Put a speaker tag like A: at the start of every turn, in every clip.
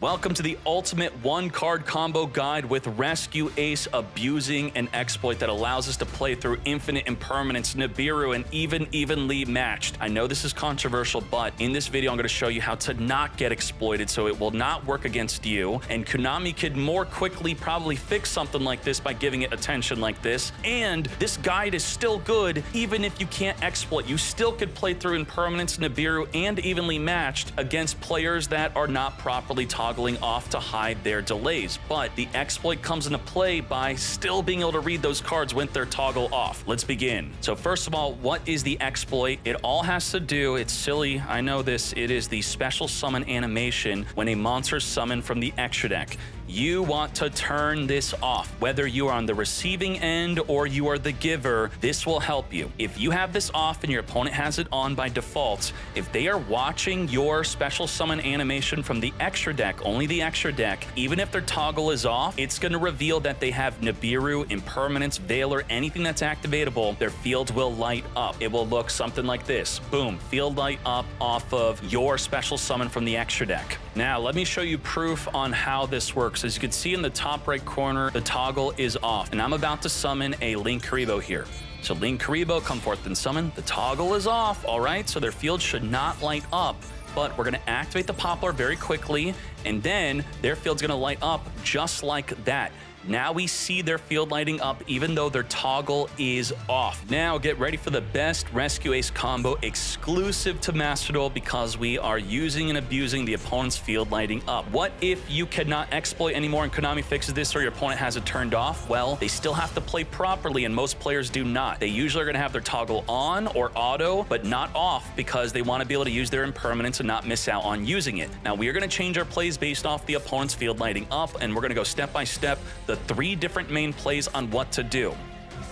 A: Welcome to the ultimate one card combo guide with Rescue Ace abusing an exploit that allows us to play through infinite impermanence, Nibiru, and even evenly matched. I know this is controversial, but in this video, I'm going to show you how to not get exploited so it will not work against you. And Konami could more quickly probably fix something like this by giving it attention like this. And this guide is still good even if you can't exploit. You still could play through impermanence, Nibiru, and evenly matched against players that are not properly taught toggling off to hide their delays, but the exploit comes into play by still being able to read those cards with their toggle off. Let's begin. So first of all, what is the exploit? It all has to do, it's silly, I know this, it is the special summon animation when a monster summoned from the extra deck you want to turn this off. Whether you are on the receiving end or you are the giver, this will help you. If you have this off and your opponent has it on by default, if they are watching your special summon animation from the extra deck, only the extra deck, even if their toggle is off, it's going to reveal that they have Nibiru, Impermanence, Veiler, anything that's activatable, their field will light up. It will look something like this. Boom, field light up off of your special summon from the extra deck. Now, let me show you proof on how this works. As you can see in the top right corner, the toggle is off, and I'm about to summon a Linkuriboh here. So Linkuriboh, come forth and summon. The toggle is off, all right? So their field should not light up, but we're gonna activate the Poplar very quickly, and then their field's gonna light up just like that. Now we see their field lighting up even though their toggle is off. Now get ready for the best Rescue Ace combo exclusive to Master Duel because we are using and abusing the opponent's field lighting up. What if you cannot exploit anymore and Konami fixes this or your opponent has it turned off? Well, they still have to play properly and most players do not. They usually are going to have their toggle on or auto, but not off because they want to be able to use their impermanence and not miss out on using it. Now we are going to change our plays based off the opponent's field lighting up and we're going to go step by step. The three different main plays on what to do.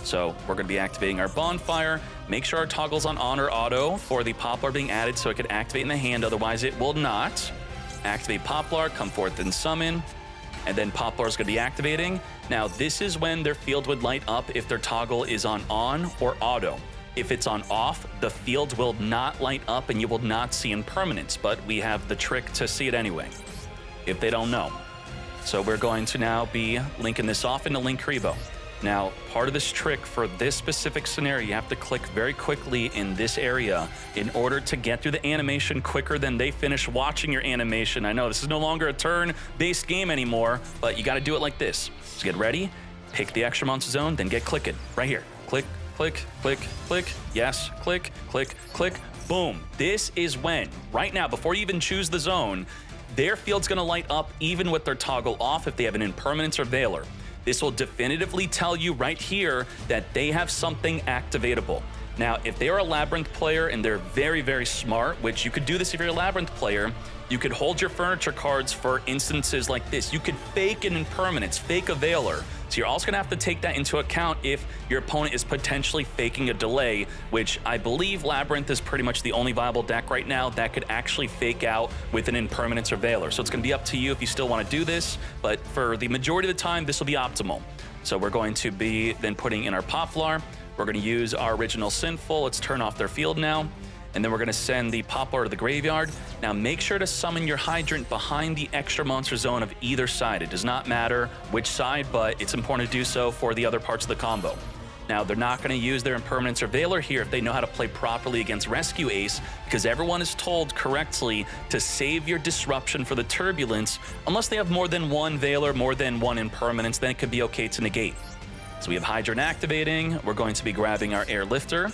A: So we're going to be activating our bonfire. Make sure our toggle's on on or auto for the poplar being added so it can activate in the hand, otherwise it will not. Activate poplar, come forth and summon, and then poplar is going to be activating. Now this is when their field would light up if their toggle is on on or auto. If it's on off, the field will not light up and you will not see impermanence, but we have the trick to see it anyway, if they don't know. So we're going to now be linking this off into Linkuriboh. Now, part of this trick for this specific scenario, you have to click very quickly in this area in order to get through the animation quicker than they finish watching your animation. I know this is no longer a turn-based game anymore, but you got to do it like this. So get ready, pick the extra monster zone, then get clicking right here. Click, click, click, click, yes, click, click, click, boom. This is when, right now, before you even choose the zone, their field's to light up even with their toggle off if they have an impermanence or veiler. This will definitively tell you right here that they have something activatable. Now, if they are a Labyrinth player and they're very, very smart, which you could do this if you're a Labyrinth player, you could hold your furniture cards for instances like this. You could fake an impermanence, fake a Veiler. So you're also to have to take that into account if your opponent is potentially faking a delay, which I believe Labyrinth is pretty much the only viable deck right now that could actually fake out with an impermanence or Veiler. So it's to be up to you if you still want to do this, but for the majority of the time, this will be optimal. So we're going to be then putting in our Poplar. We're to use our original Sinful. Let's turn off their field now and then we're to send the Poplar to the graveyard. Now make sure to summon your Hydrant behind the extra monster zone of either side. It does not matter which side, but it's important to do so for the other parts of the combo. Now, they're not going to use their Impermanence or Veiler here if they know how to play properly against Rescue Ace, because everyone is told correctly to save your Disruption for the Turbulence. Unless they have more than one Veiler, more than one Impermanence, then it could be okay to negate. So we have Hydrant activating. We're going to be grabbing our Airlifter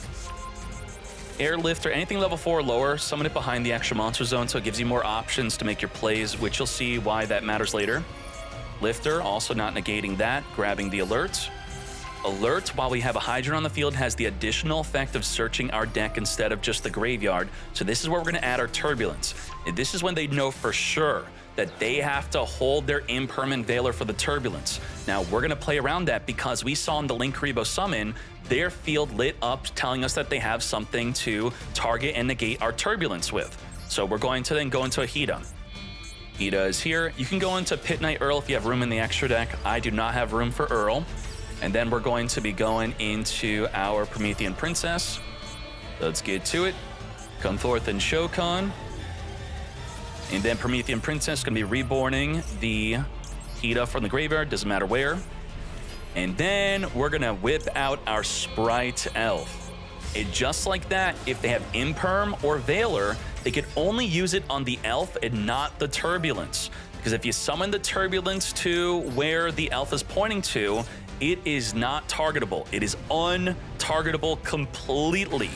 A: airlift or anything level 4 or lower, summon it behind the extra monster zone so it gives you more options to make your plays, which you'll see why that matters later. Lifter, also not negating that, grabbing the alert. Alert, while we have a Hydra on the field, has the additional effect of searching our deck instead of just the graveyard. So this is where we're to add our Turbulence. This is when they know for sure that they have to hold their impermanent Veiler for the Turbulence. Now, we're to play around that because we saw in the Linkuriboh summon their field lit up, telling us that they have something to target and negate our Turbulence with. So we're going to then go into a Hiita. Hiita is here. You can go into Pit Knight Earl if you have room in the extra deck. I do not have room for Earl. And then we're going to be going into our Promethean Princess. Let's get to it. Come forth and Shokan. And then Promethean Princess going to be reborning the Hiita from the graveyard, doesn't matter where. And then we're to whip out our Sprite Elf. And just like that, if they have Imperm or Veiler, they could only use it on the Elf and not the Turbulence. Because if you summon the Turbulence to where the Elf is pointing to, it is not targetable. It is untargetable completely.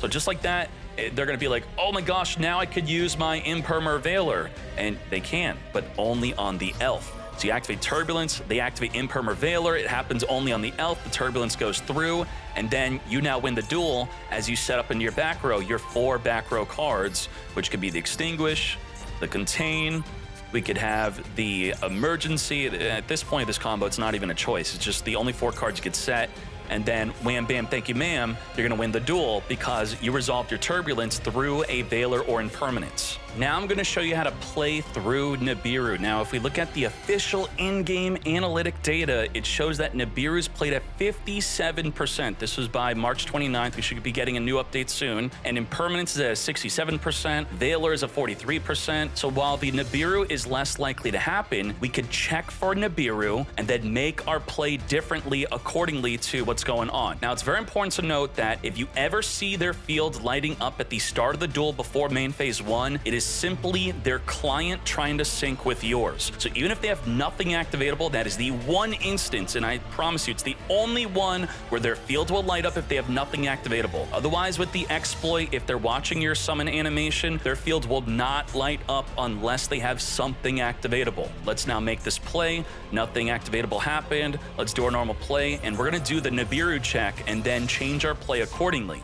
A: So just like that, eh, they're going to be like, oh my gosh, now I could use my Imperm or Veiler. And they can, but only on the Elf. So you activate Turbulence, they activate Imperm Veiler. It happens only on the Elf. The Turbulence goes through, and then you now win the duel as you set up into your back row your four back row cards, which could be the Extinguish, the Contain, we could have the emergency. At this point of this combo, it's not even a choice. It's just the only four cards you could set and then wham bam thank you ma'am you're going to win the duel because you resolved your turbulence through a Veiler or impermanence now i'm going to show you how to play through nibiru. Now if we look at the official in-game analytic data it shows that nibiru's played at 57% this was by march 29th we should be getting a new update soon. And impermanence is at 67% Veiler is at 43% so while the nibiru is less likely to happen we could check for nibiru and then make our play differently accordingly to what's going on. Now, it's very important to note that if you ever see their field lighting up at the start of the duel before main phase one, it is simply their client trying to sync with yours. So even if they have nothing activatable, that is the one instance, and I promise you, it's the only one where their field will light up if they have nothing activatable. Otherwise, with the exploit, if they're watching your summon animation, their field will not light up unless they have something activatable. Let's now make this play. Nothing activatable happened. Let's do our normal play, and we're gonna do the Nibiru check and then change our play accordingly.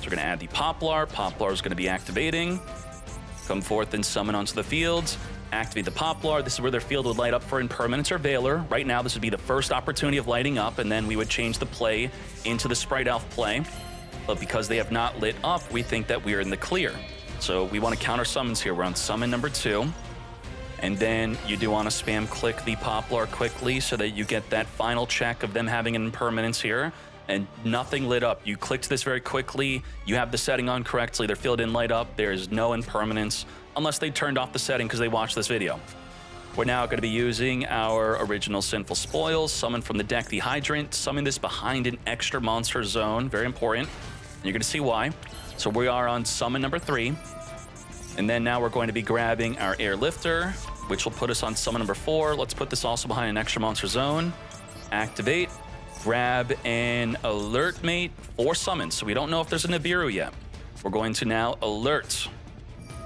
A: So we're to add the Poplar. Poplar is to be activating. Come forth and summon onto the field. Activate the Poplar. This is where their field would light up for Impermanence or Veiler. Right now, this would be the first opportunity of lighting up, and then we would change the play into the Sprite Elf play. But because they have not lit up, we think that we are in the clear. So we want to counter summons here. We're on summon number two. And then you do want to spam click the Poplar quickly so that you get that final check of them having an impermanence here and nothing lit up. You clicked this very quickly. You have the setting on correctly. Their field didn't light up. There is no impermanence unless they turned off the setting because they watched this video. We're now going to be using our original Sinful Spoils, summon from the deck the Hydrant, summon this behind an extra monster zone, very important. And you're going to see why. So we are on summon number three. And then now we're going to be grabbing our Airlifter, which will put us on summon number four. Let's put this also behind an extra monster zone. Activate, grab an alert mate or summon. So we don't know if there's a Nibiru yet. We're going to now alert.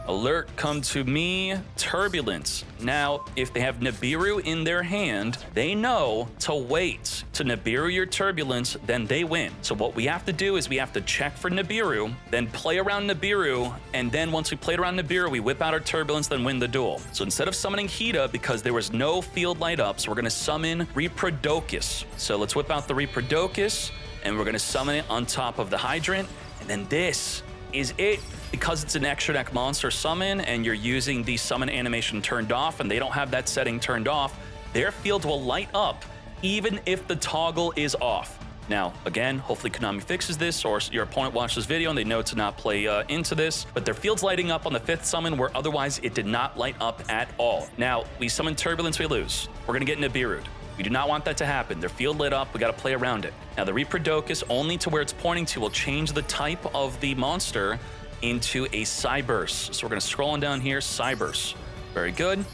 A: Alert, come to me, Turbulence. Now, if they have Nibiru in their hand, they know to wait to Nibiru your Turbulence, then they win. So what we have to do is we have to check for Nibiru, then play around Nibiru, and then once we played around Nibiru, we whip out our Turbulence, then win the duel. So instead of summoning Hiita, because there was no field light up, so we're going to summon Reprodocus. So let's whip out the Reprodocus, and we're going to summon it on top of the Hydrant, and then this is it because it's an extra deck monster summon and you're using the summon animation turned off and they don't have that setting turned off, their field will light up even if the toggle is off. Now, again, hopefully Konami fixes this or your opponent watched this video and they know to not play uh, into this, but their field's lighting up on the fifth summon where otherwise it did not light up at all. Now, we summon Turbulence, we lose. We're gonna get Nibiru'd. We do not want that to happen. Their field lit up, we gotta play around it. Now, the Reprodocus, only to where it's pointing to, will change the type of the monster into a Cyberse. So we're going to scroll on down here, Cyberse. Very good.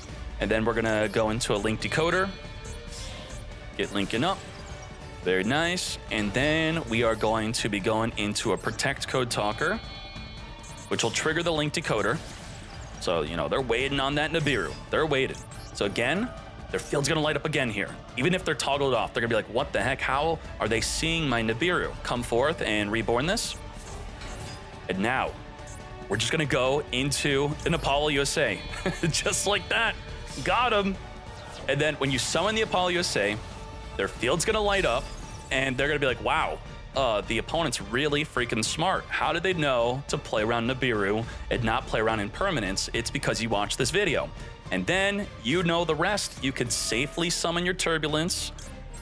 A: And then we're going to go into a link decoder. Get linking up. Very nice. And then we are going to be going into a protect code talker, which will trigger the link decoder. So, you know, they're waiting on that Nibiru. They're waiting. So again, their field's gonna light up again here. Even if they're toggled off, they're gonna be like, what the heck? How are they seeing my Nibiru? Come forth and reborn this. And now, we're just gonna go into an Apollousa. just like that. Got him. And then when you summon the Apollousa, their field's gonna light up and they're gonna be like, wow, uh, the opponent's really freaking smart. How did they know to play around Nibiru and not play around Impermanence? It's because you watched this video. And then you know the rest. You could safely summon your Turbulence,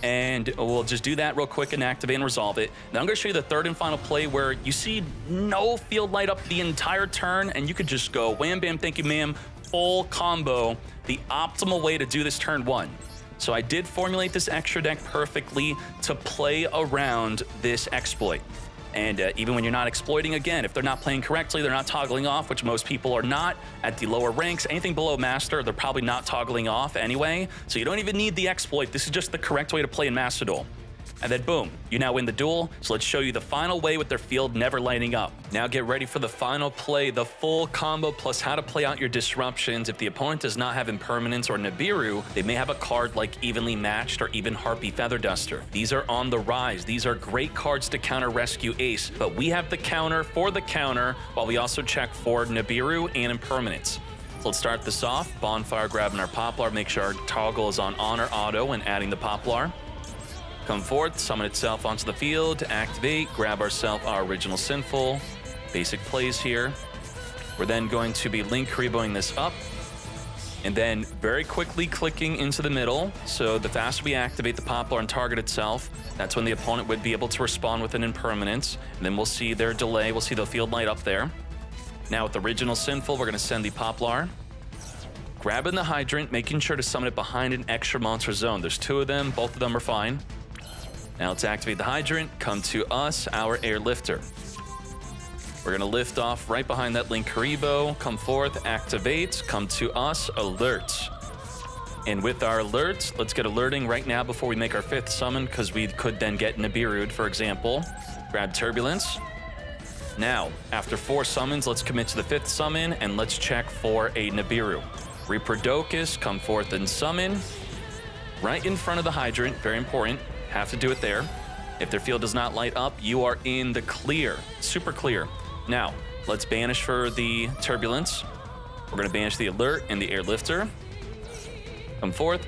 A: and we'll just do that real quick and activate and resolve it. Now I'm going to show you the third and final play where you see no field light up the entire turn, and you could just go wham, bam, thank you, ma'am, full combo, the optimal way to do this turn one. So I did formulate this extra deck perfectly to play around this exploit. And uh, even when you're not exploiting, again, if they're not playing correctly, they're not toggling off, which most people are not at the lower ranks. Anything below Master, they're probably not toggling off anyway. So you don't even need the exploit. This is just the correct way to play in Master Duel. And then boom, you now win the duel. So let's show you the final way with their field never lighting up. Now get ready for the final play, the full combo plus how to play out your disruptions. If the opponent does not have Impermanence or Nibiru, they may have a card like Evenly Matched or even Harpie Feather Duster. These are on the rise. These are great cards to counter Rescue Ace, but we have the counter for the counter while we also check for Nibiru and Impermanence. So let's start this off. Bonfire grabbing our Poplar, make sure our toggle is on Honor Auto and adding the Poplar. Come forth, summon itself onto the field, activate, grab ourselves our original Sinful. Basic plays here. We're then going to be Link Kuriboing this up, and then very quickly clicking into the middle. So the faster we activate the Poplar and target itself, that's when the opponent would be able to respond with an impermanence. And then we'll see their delay, we'll see the field light up there. Now with the original Sinful, we're gonna send the Poplar. Grabbing the Hydrant, making sure to summon it behind an extra monster zone. There's two of them, both of them are fine. Now let's activate the hydrant, come to us, our airlifter. We're gonna lift off right behind that Linkuriboh, come forth, activate, come to us, alert. And with our alerts, let's get alerting right now before we make our fifth summon, because we could then get Nibiru, for example. Grab Turbulence. Now, after four summons, let's commit to the fifth summon, and let's check for a Nibiru. Reaper come forth and summon. Right in front of the hydrant, very important. Have to do it there. If their field does not light up, you are in the clear. Super clear. Now, let's banish for the turbulence. We're going to banish the alert and the airlifter. Come forth.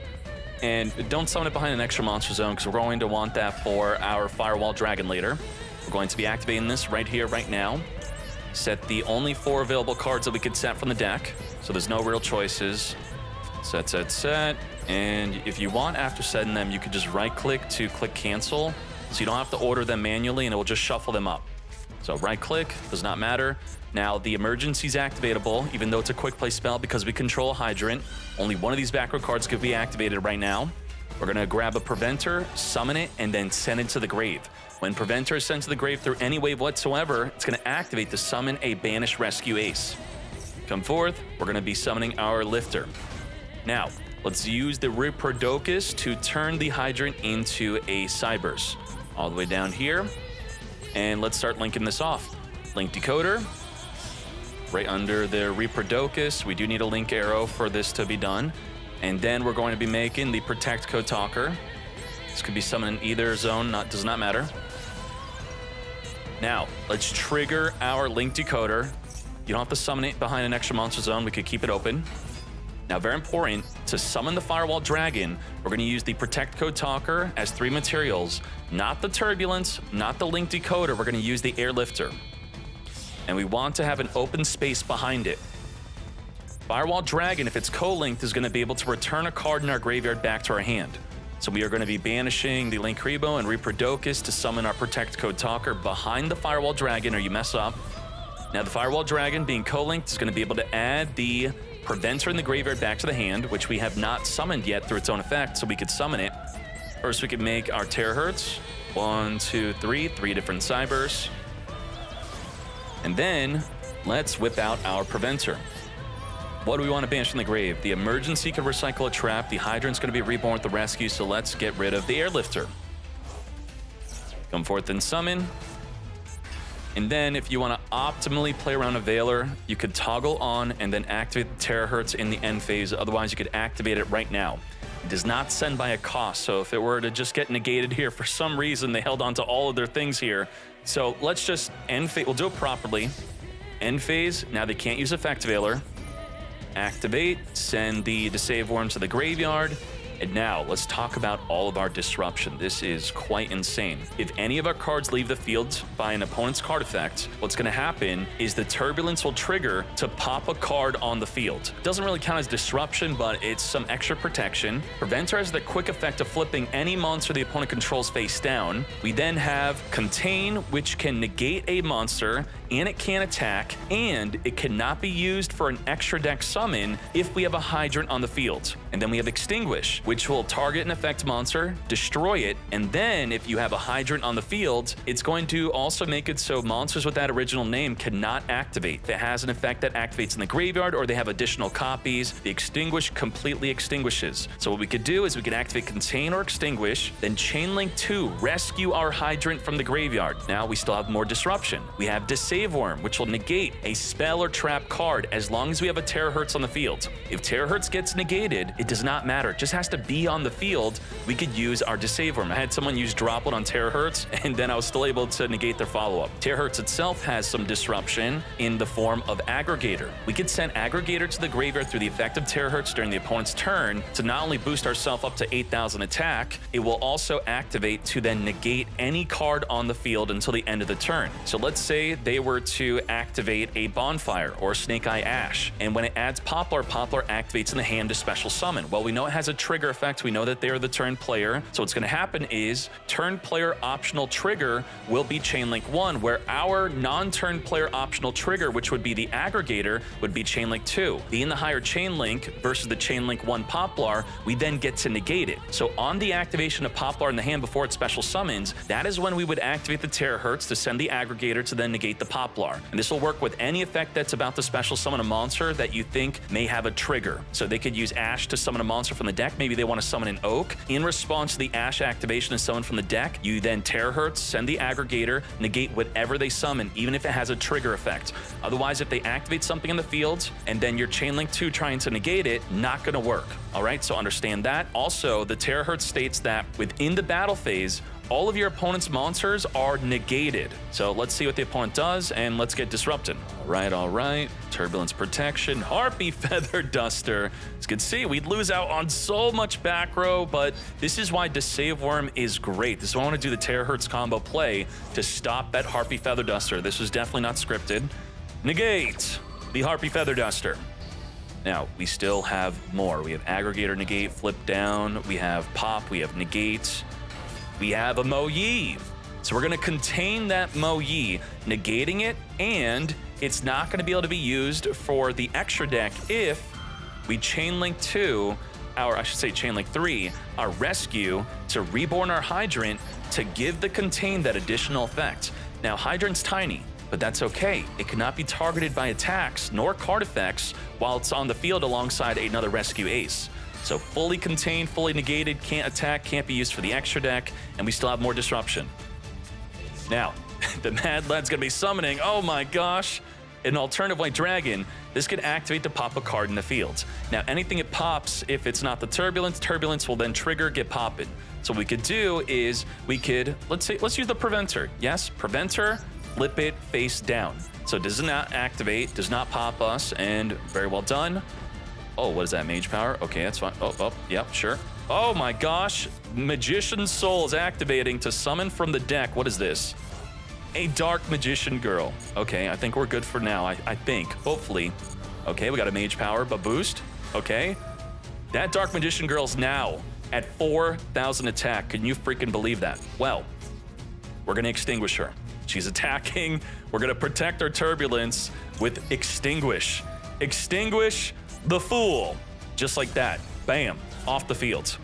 A: And don't summon it behind an extra monster zone because we're going to want that for our Firewall Dragon later. We're going to be activating this right here, right now. Set the only four available cards that we could set from the deck. So there's no real choices. Set, set, set. And if you want after setting them, you could just right click to click cancel. So you don't have to order them manually and it will just shuffle them up. So right click, does not matter. Now the emergency is activatable, even though it's a quick play spell because we control hydrant. Only one of these background cards could be activated right now. We're gonna grab a preventer, summon it, and then send it to the grave. When preventer is sent to the grave through any wave whatsoever, it's gonna activate to summon a banished rescue ace. Come forth, we're gonna be summoning our lifter. Now, let's use the Reprodocus to turn the Hydrant into a Cyberse. All the way down here. And let's start linking this off. Link decoder. Right under the Reprodocus. We do need a link arrow for this to be done. And then we're going to be making the Protect Code Talker. This could be summoned in either zone, not does not matter. Now, let's trigger our link decoder. You don't have to summon it behind an extra monster zone. We could keep it open. Now, very important, to summon the Firewall Dragon, we're going to use the Protect Code Talker as three materials, not the Turbulence, not the Link Decoder, we're going to use the Airlifter. And we want to have an open space behind it. Firewall Dragon, if it's co-linked, is going to be able to return a card in our graveyard back to our hand. So we are going to be banishing the Linkuriboh and Reprodocus to summon our Protect Code Talker behind the Firewall Dragon or you mess up. Now the Firewall Dragon being co-linked is going to be able to add the Preventer in the graveyard back to the hand, which we have not summoned yet through its own effect, so we could summon it. First, we could make our Terahertz. One, two, three, three different Cyberse. And then, let's whip out our Preventer. What do we want to banish from the grave? The emergency could recycle a trap. The hydrant's going to be reborn with the rescue, so let's get rid of the airlifter. Come forth and summon. And then if you want to optimally play around a Veiler, you could toggle on and then activate the Terahertz in the end phase. Otherwise, you could activate it right now. It does not send by a cost. So if it were to just get negated here, for some reason, they held on to all of their things here. So let's just end phase. We'll do it properly. End phase. Now they can't use Effect Veiler. Activate. Send the Deceive Worm to the graveyard. And now let's talk about all of our disruption. This is quite insane. If any of our cards leave the field by an opponent's card effect, what's going to happen is the turbulence will trigger to pop a card on the field. Doesn't really count as disruption, but it's some extra protection. Preventer has the quick effect of flipping any monster the opponent controls face down. We then have Contain, which can negate a monster and it can attack, and it cannot be used for an extra deck summon if we have a Hydrant on the field. And then we have Extinguish, which will target an effect monster, destroy it, and then if you have a Hydrant on the field, it's going to also make it so monsters with that original name cannot activate. It has an effect that activates in the graveyard or they have additional copies, the Extinguish completely extinguishes. So what we could do is we could activate Contain or Extinguish, then Chainlink 2, rescue our Hydrant from the graveyard. Now we still have more disruption. We have Disable Worm, which will negate a spell or trap card as long as we have a Terahertz on the field. If Terahertz gets negated, it does not matter. It just has to be on the field. We could use our Disable Worm. I had someone use Droplet on Terahertz, and then I was still able to negate their follow-up. Terahertz itself has some disruption in the form of Aggregator. We could send Aggregator to the graveyard through the effect of Terahertz during the opponent's turn to not only boost ourselves up to 8,000 attack, it will also activate to then negate any card on the field until the end of the turn. So let's say they were to activate a Bonfire or Snake Eye Ash, and when it adds Poplar, Poplar activates in the hand to special summon. Well, we know it has a trigger effect. We know that they are the turn player. So what's going to happen is turn player optional trigger will be Chainlink 1, where our non-turn player optional trigger, which would be the aggregator, would be Chainlink 2. Being the higher Chainlink versus the Chainlink 1 Poplar, we then get to negate it. So on the activation of Poplar in the hand before it special summons, that is when we would activate the Terahertz to send the aggregator to then negate the Poplar. And this will work with any effect that's about to special summon a monster that you think may have a trigger. So they could use Ash to summon a monster from the deck. Maybe they want to summon an Oak. In response to the Ash activation is summoned from the deck, you then Terahertz, send the aggregator, negate whatever they summon, even if it has a trigger effect. Otherwise, if they activate something in the field and then your Chainlink 2 trying to negate it, not going to work. All right, so understand that. Also, the Terahertz states that within the battle phase, all of your opponent's monsters are negated. So let's see what the opponent does and let's get disrupted. All right, all right. Turbulence protection, Harpie Feather Duster. As you can see, we'd lose out on so much back row, but this is why Deceive Worm is great. This is why I want to do the Terahertz combo play to stop that Harpie Feather Duster. This was definitely not scripted. Negate the Harpie Feather Duster. Now, we still have more. We have Aggregator Negate, Flip Down, we have Pop, we have Negate, we have a Mo Yi. So we're going to contain that Mo Yi, negating it, and it's not going to be able to be used for the extra deck if we chain link 2, our, I should say chain link 3, our Rescue to Reborn our Hydrant to give the Contain that additional effect. Now, Hydrant's tiny, but that's okay. It cannot be targeted by attacks nor card effects while it's on the field alongside another Rescue Ace. So fully contained, fully negated, can't attack, can't be used for the extra deck, and we still have more disruption. Now, the Mad Lad's gonna be summoning, oh my gosh, an alternative white dragon. This could activate to pop a card in the field. Now, anything it pops, if it's not the turbulence, turbulence will then trigger, get popping. So what we could do is we could, let's say, let's use the preventer. Yes, preventer, flip it face down. So does not activate, does not pop us, and very well done. Oh, what is that? Mage power? Okay, that's fine. Oh, oh, yep, sure. Oh my gosh. Magician's Soul is activating to summon from the deck. What is this? A Dark Magician Girl. Okay, I think we're good for now. I, I think. Hopefully. Okay, we got a Mage power, but boost. Okay. That Dark Magician Girl's now at 4,000 attack. Can you freaking believe that? Well, we're to extinguish her. She's attacking. We're to protect our turbulence with Extinguish. Extinguish the Fool. Just like that. Bam. Off the field.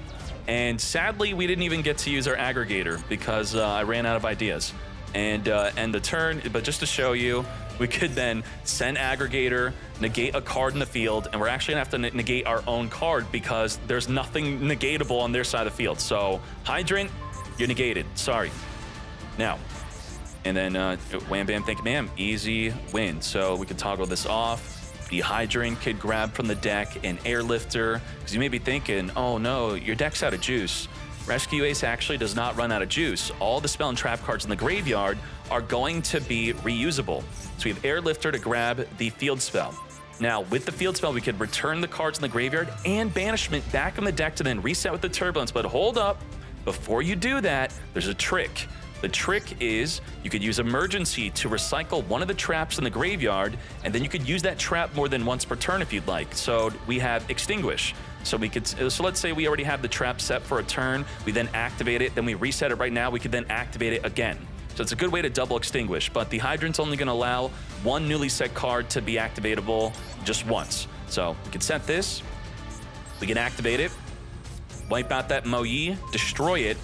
A: And sadly, we didn't even get to use our aggregator because uh, I ran out of ideas. And uh, and the turn, but just to show you, we could then send aggregator, negate a card in the field, and we're actually gonna have to negate our own card because there's nothing negatable on their side of the field. So hydrant, you're negated. Sorry. Now, and then uh, wham bam thank you ma'am, easy win. So we can toggle this off. The hydrant could grab from the deck an airlifter because you may be thinking, oh no, your deck's out of juice. Rescue Ace actually does not run out of juice. All the spell and trap cards in the graveyard are going to be reusable. So we have Airlifter to grab the field spell. Now, with the field spell, we could return the cards in the graveyard and banishment back in the deck to then reset with the turbulence. But hold up, before you do that, there's a trick. The trick is you could use emergency to recycle one of the traps in the graveyard, and then you could use that trap more than once per turn if you'd like. So we have extinguish. So we could, so let's say we already have the trap set for a turn. We then activate it, then we reset it right now. We could then activate it again. So it's a good way to double extinguish, but the Hydrant's only gonna allow one newly set card to be activatable just once. So we can set this, we can activate it, wipe out that Moyi, destroy it,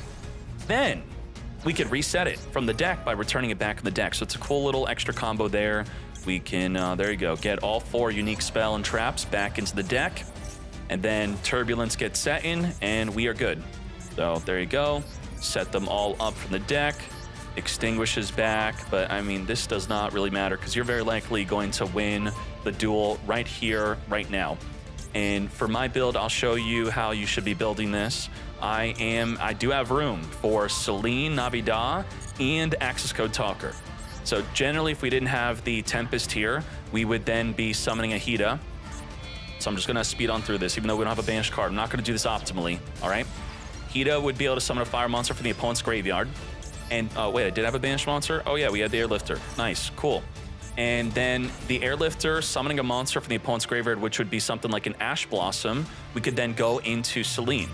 A: then we could reset it from the deck by returning it back in the deck. So it's a cool little extra combo there. We can, uh, there you go, get all four unique spell and traps back into the deck. And then Turbulence gets set in, and we are good. So there you go. Set them all up from the deck. Extinguishes back, but I mean, this does not really matter because you're very likely going to win the duel right here, right now. And for my build, I'll show you how you should be building this. I am, I do have room for Selene, Navida, and Access Code Talker. So generally, if we didn't have the Tempest here, we would then be summoning a Hiita. So I'm just gonna speed on through this, even though we don't have a banished card. I'm not gonna do this optimally, all right? Hiita would be able to summon a fire monster from the opponent's graveyard. And, oh wait, I did have a banished monster? Oh yeah, we had the Airlifter. Nice, cool. And then the Airlifter summoning a monster from the opponent's graveyard, which would be something like an Ash Blossom, we could then go into Selene.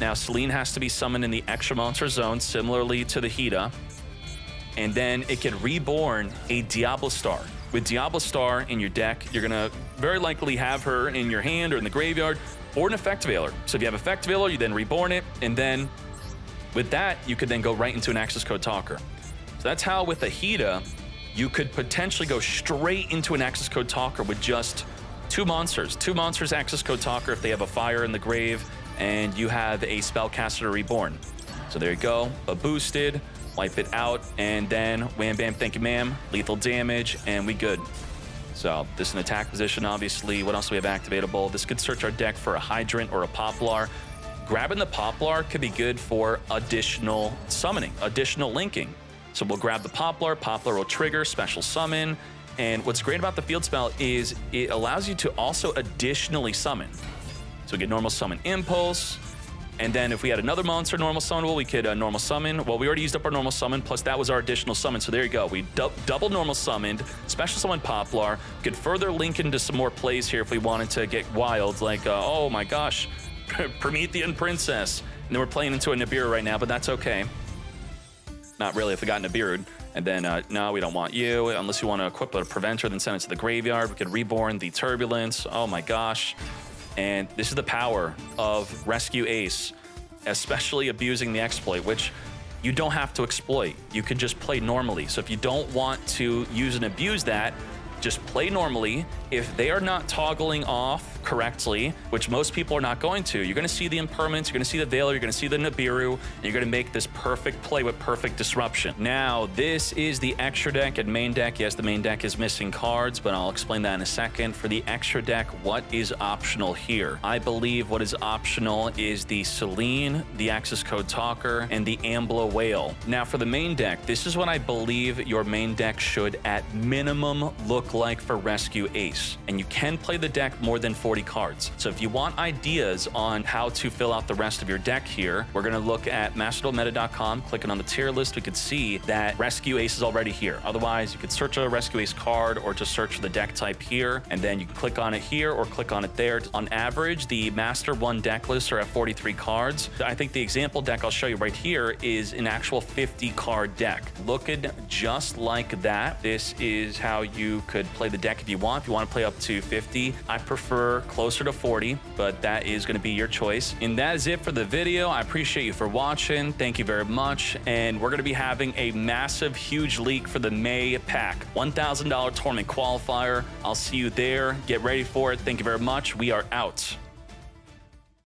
A: Now, Selene has to be summoned in the extra monster zone, similarly to the Hiita. And then it can reborn a Diabellstar. With Diabellstar in your deck, you're gonna very likely have her in your hand or in the graveyard or an Effect Veiler. So if you have Effect Veiler, you then reborn it, and then with that, you could then go right into an Access Code Talker. So that's how with a Hiita, you could potentially go straight into an Access Code Talker with just two monsters. Two monsters Access Code Talker if they have a fire in the grave and you have a Spellcaster Reborn. So there you go, a boosted, wipe it out, and then wham bam, thank you ma'am, lethal damage, and we good. So this is an attack position, obviously. What else do we have activatable? This could search our deck for a Hydrant or a Poplar. Grabbing the Poplar could be good for additional summoning, additional linking. So we'll grab the Poplar, Poplar will trigger, special summon, and what's great about the field spell is it allows you to also additionally summon. So we get normal summon impulse. And then if we had another monster normal summon, we could uh, normal summon. Well, we already used up our normal summon, plus that was our additional summon. So there you go. We du double normal summoned, special summon Poplar. We could further link into some more plays here if we wanted to get wild, like, uh, oh my gosh, Promethean Princess. And then we're playing into a Nibiru right now, but that's okay. Not really if we got Nibiru. And then, uh, no, we don't want you. Unless you want to equip a Preventer, then send it to the graveyard. We could reborn the Turbulence. Oh my gosh. And this is the power of Rescue Ace, especially abusing the exploit, which you don't have to exploit. You can just play normally. So if you don't want to use and abuse that, just play normally. If they are not toggling off correctly, which most people are not going to, you're going to see the impermanence, you're going to see the Veiler, you're going to see the Nibiru, and you're going to make this perfect play with perfect disruption. Now, this is the extra deck and main deck. Yes, the main deck is missing cards, but I'll explain that in a second. For the extra deck, what is optional here? I believe what is optional is the Selene, the Access Code Talker, and the Ambla Whale. Now, for the main deck, this is what I believe your main deck should, at minimum, look like for Rescue Ace. And you can play the deck more than 40 40 cards. So if you want ideas on how to fill out the rest of your deck here, we're going to look at masterduelmeta.com. Clicking on the tier list, we could see that Rescue Ace is already here. Otherwise, you could search a Rescue Ace card or just search for the deck type here, and then you can click on it here or click on it there. On average, the Master 1 deck lists are at 43 cards. I think the example deck I'll show you right here is an actual 50 card deck. Looking just like that, this is how you could play the deck if you want. If you want to play up to 50, I prefer closer to 40, but that is going to be your choice. And that is it for the video. I appreciate you for watching. Thank you very much. And we're going to be having a massive, huge leak for the May pack $1,000 tournament qualifier. I'll see you there. Get ready for it. Thank you very much. We are out.